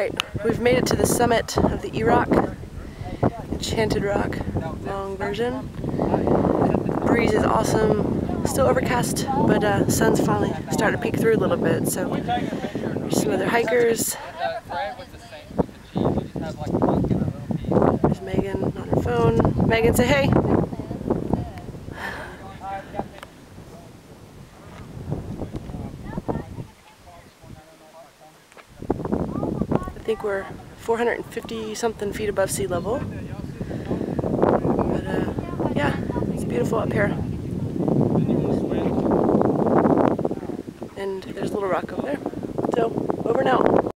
Alright, we've made it to the summit of the E-Rock, Enchanted Rock, long version. Breeze is awesome, still overcast, but uh, sun's finally starting to peek through a little bit, so there's some other hikers. There's Megan on her phone. Megan, say hey! Think we're 450 something feet above sea level. But uh, yeah, it's beautiful up here. And there's a little rock over there. So, over now.